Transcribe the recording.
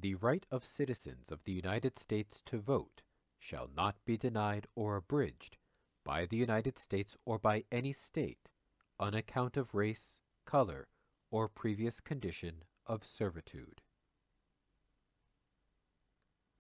The right of citizens of the United States to vote shall not be denied or abridged by the United States or by any state on account of race, color, or previous condition of servitude.